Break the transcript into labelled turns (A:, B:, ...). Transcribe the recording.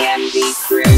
A: DMV crew.